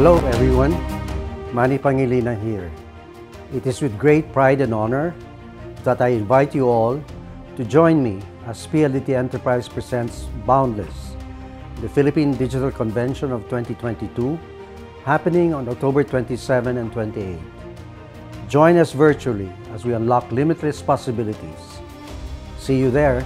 Hello everyone, Manny Pangilinan here. It is with great pride and honor that I invite you all to join me as PLDT Enterprise presents Boundless, the Philippine Digital Convention of 2022, happening on October 27 and 28. Join us virtually as we unlock limitless possibilities. See you there.